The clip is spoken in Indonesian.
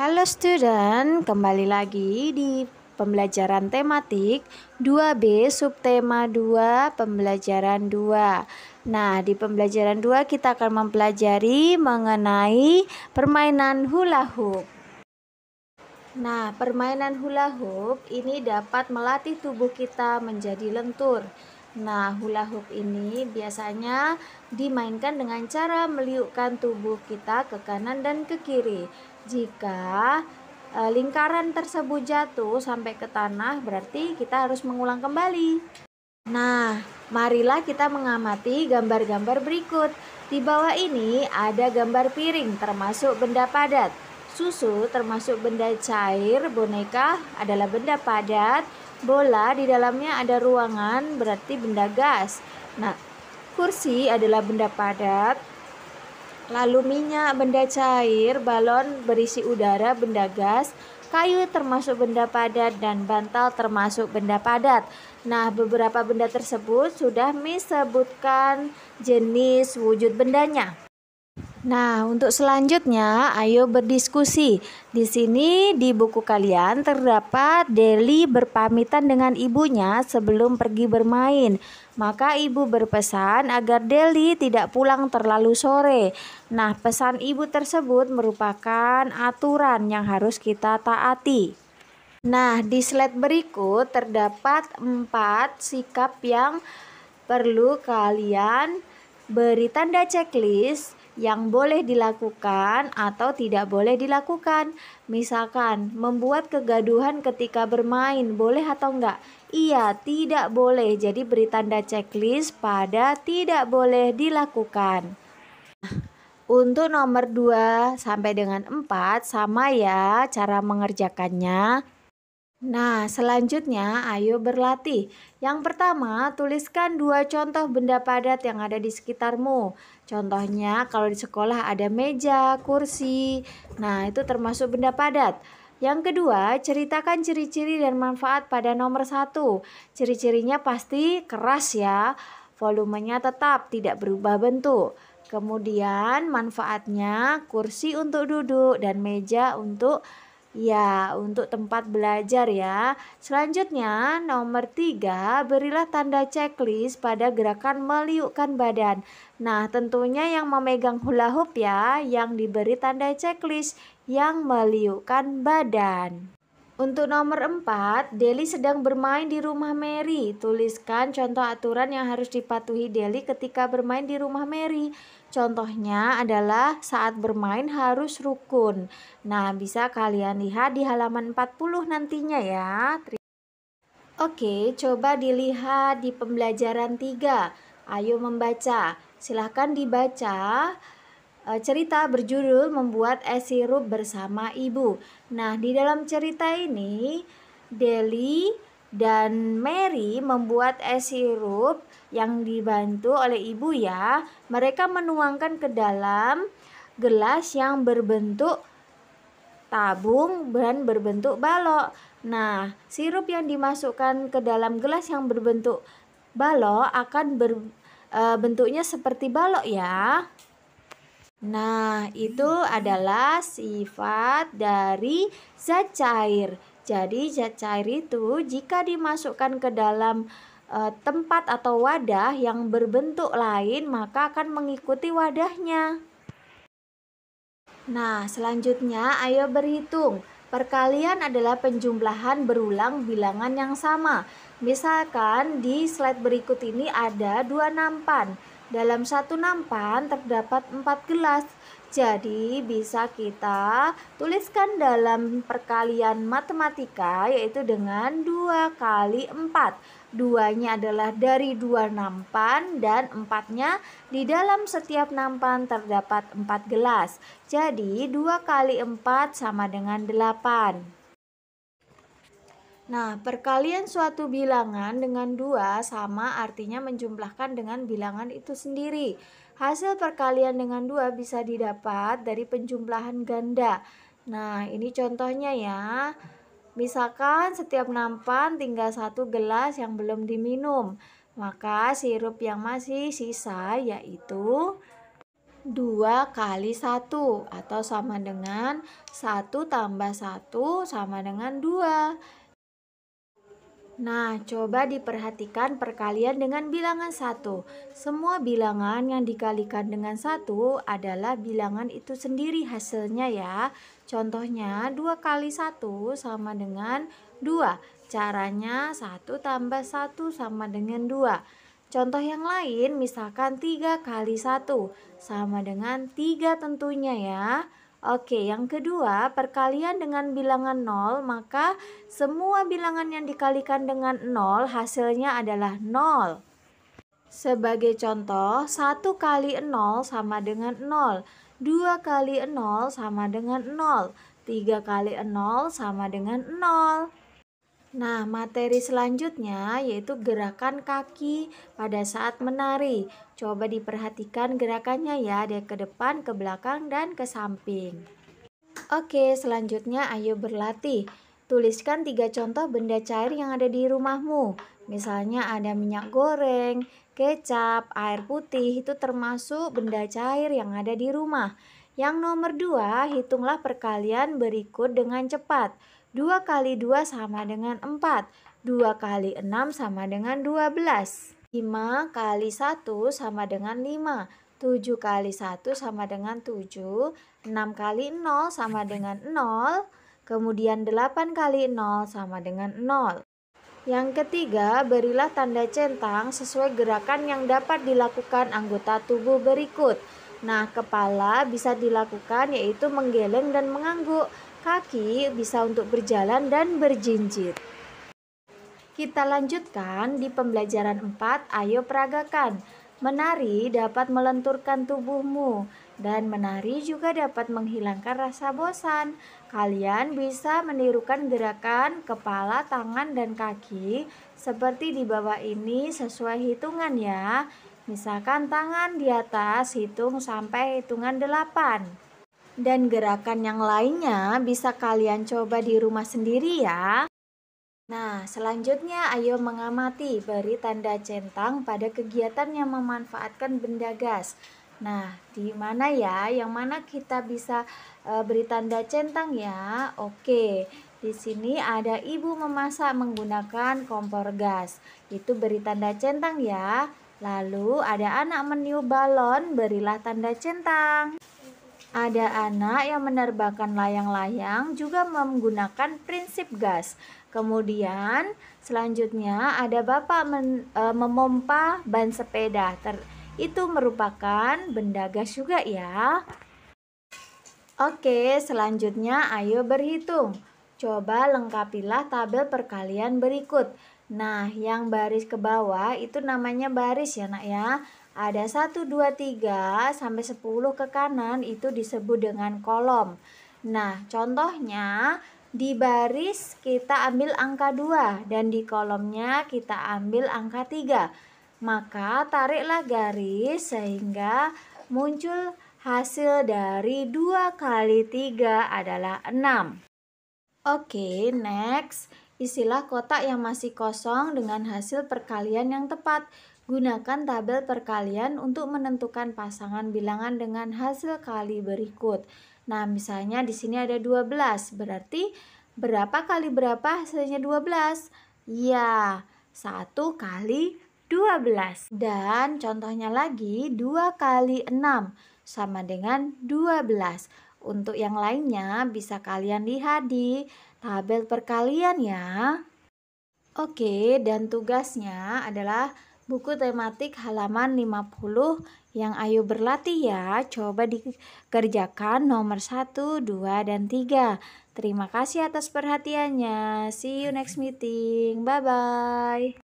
Halo student, kembali lagi di pembelajaran tematik 2B subtema 2 pembelajaran 2. Nah, di pembelajaran 2 kita akan mempelajari mengenai permainan hula hoop. Nah, permainan hula hoop ini dapat melatih tubuh kita menjadi lentur. Nah, hula hoop ini biasanya dimainkan dengan cara meliukkan tubuh kita ke kanan dan ke kiri. Jika e, lingkaran tersebut jatuh sampai ke tanah, berarti kita harus mengulang kembali. Nah, marilah kita mengamati gambar-gambar berikut. Di bawah ini ada gambar piring termasuk benda padat. Susu termasuk benda cair, boneka adalah benda padat, Bola di dalamnya ada ruangan berarti benda gas. Nah, kursi adalah benda padat. Lalu minyak benda cair, balon berisi udara benda gas, kayu termasuk benda padat dan bantal termasuk benda padat. Nah, beberapa benda tersebut sudah disebutkan jenis wujud bendanya. Nah, untuk selanjutnya, ayo berdiskusi. Di sini di buku kalian terdapat Deli berpamitan dengan ibunya sebelum pergi bermain. Maka ibu berpesan agar Deli tidak pulang terlalu sore. Nah, pesan ibu tersebut merupakan aturan yang harus kita taati. Nah, di slide berikut terdapat empat sikap yang perlu kalian beri tanda checklist yang boleh dilakukan atau tidak boleh dilakukan. Misalkan, membuat kegaduhan ketika bermain, boleh atau enggak? Iya, tidak boleh. Jadi beri tanda checklist pada tidak boleh dilakukan. Untuk nomor 2 sampai dengan 4 sama ya cara mengerjakannya. Nah, selanjutnya ayo berlatih. Yang pertama, tuliskan dua contoh benda padat yang ada di sekitarmu. Contohnya, kalau di sekolah ada meja, kursi. Nah, itu termasuk benda padat. Yang kedua, ceritakan ciri-ciri dan manfaat pada nomor satu. Ciri-cirinya pasti keras ya, volumenya tetap, tidak berubah bentuk. Kemudian manfaatnya kursi untuk duduk dan meja untuk Ya, untuk tempat belajar ya. Selanjutnya, nomor tiga, berilah tanda checklist pada gerakan meliukkan badan. Nah, tentunya yang memegang hula hoop ya, yang diberi tanda checklist yang meliukkan badan. Untuk nomor empat, Deli sedang bermain di rumah Mary. Tuliskan contoh aturan yang harus dipatuhi Deli ketika bermain di rumah Mary. Contohnya adalah saat bermain harus rukun. Nah, bisa kalian lihat di halaman 40 nantinya ya. Oke, coba dilihat di pembelajaran 3. Ayo membaca. Silahkan dibaca cerita berjudul membuat es sirup bersama ibu. Nah, di dalam cerita ini Deli dan Mary membuat es sirup yang dibantu oleh ibu ya. Mereka menuangkan ke dalam gelas yang berbentuk tabung dan berbentuk balok. Nah, sirup yang dimasukkan ke dalam gelas yang berbentuk balok akan ber, e, bentuknya seperti balok ya. Nah, itu adalah sifat dari zat cair. Jadi zat cair itu jika dimasukkan ke dalam e, tempat atau wadah yang berbentuk lain maka akan mengikuti wadahnya. Nah, selanjutnya ayo berhitung. Perkalian adalah penjumlahan berulang bilangan yang sama. Misalkan di slide berikut ini ada dua nampan. Dalam satu nampan terdapat empat gelas. Jadi bisa kita tuliskan dalam perkalian matematika yaitu dengan 2 kali 4. Duanya adalah dari dua nampan dan empatnya di dalam setiap nampan terdapat 4 gelas. Jadi 2 kali 4 sama dengan 8. Nah, perkalian suatu bilangan dengan dua sama artinya menjumlahkan dengan bilangan itu sendiri. Hasil perkalian dengan dua bisa didapat dari penjumlahan ganda. Nah, ini contohnya ya. Misalkan setiap nampan tinggal satu gelas yang belum diminum. Maka sirup yang masih sisa yaitu 2 kali 1 atau sama dengan 1 tambah 1 sama dengan 2. Nah, coba diperhatikan perkalian dengan bilangan 1. Semua bilangan yang dikalikan dengan 1 adalah bilangan itu sendiri hasilnya ya. Contohnya 2 kali 1 sama dengan 2. Caranya 1 tambah 1 sama dengan 2. Contoh yang lain, misalkan 3 kali 1 sama dengan 3 tentunya ya. Oke, yang kedua, perkalian dengan bilangan 0, maka semua bilangan yang dikalikan dengan 0 hasilnya adalah 0. Sebagai contoh, 1 kali 0 sama dengan 0, 2 kali 0 sama dengan 0, 3 kali 0 sama dengan 0. Nah, materi selanjutnya yaitu gerakan kaki pada saat menari. Coba diperhatikan gerakannya ya, dari ke depan, ke belakang, dan ke samping. Oke, selanjutnya ayo berlatih. Tuliskan tiga contoh benda cair yang ada di rumahmu. Misalnya ada minyak goreng, kecap, air putih, itu termasuk benda cair yang ada di rumah. Yang nomor dua, hitunglah perkalian berikut dengan cepat. 2 kali 2 sama dengan 4. 2 kali 6 sama dengan 12. 5 kali 1 sama dengan 5. 7 kali 1 sama dengan 7. 6 kali 0 sama dengan 0. Kemudian 8 kali 0 sama dengan 0. Yang ketiga, berilah tanda centang sesuai gerakan yang dapat dilakukan anggota tubuh berikut. Nah, kepala bisa dilakukan yaitu menggeleng dan mengangguk. Kaki bisa untuk berjalan dan berjinjit. Kita lanjutkan di pembelajaran 4, ayo peragakan. Menari dapat melenturkan tubuhmu dan menari juga dapat menghilangkan rasa bosan. Kalian bisa menirukan gerakan kepala, tangan, dan kaki seperti di bawah ini sesuai hitungan ya. Misalkan tangan di atas, hitung sampai hitungan 8 dan gerakan yang lainnya bisa kalian coba di rumah sendiri ya. Nah, selanjutnya ayo mengamati beri tanda centang pada kegiatan yang memanfaatkan benda gas. Nah, di mana ya? Yang mana kita bisa e, beri tanda centang ya? Oke. Di sini ada ibu memasak menggunakan kompor gas. Itu beri tanda centang ya. Lalu ada anak meniup balon, berilah tanda centang. Ada anak yang menerbangkan layang-layang juga menggunakan prinsip gas. Kemudian selanjutnya ada bapak men, e, memompa ban sepeda. Ter, itu merupakan benda gas juga ya. Oke, selanjutnya ayo berhitung. Coba lengkapilah tabel perkalian berikut. Nah, yang baris ke bawah itu namanya baris ya nak ya. Ada 1, 2, 3 sampai 10 ke kanan itu disebut dengan kolom. Nah, contohnya di baris kita ambil angka 2 dan di kolomnya kita ambil angka 3. Maka tariklah garis sehingga muncul hasil dari 2 kali 3 adalah 6. Oke, next. Isilah kotak yang masih kosong dengan hasil perkalian yang tepat. Gunakan tabel perkalian untuk menentukan pasangan bilangan dengan hasil kali berikut. Nah, misalnya di sini ada 12, berarti berapa kali berapa hasilnya 12? Ya, 1 kali 12. Dan contohnya lagi 2 kali 6 sama dengan 12. Untuk yang lainnya bisa kalian lihat di tabel perkalian ya. Oke, dan tugasnya adalah buku tematik halaman 50 yang ayo berlatih ya. Coba dikerjakan nomor 1, 2, dan 3. Terima kasih atas perhatiannya. See you next meeting. Bye-bye.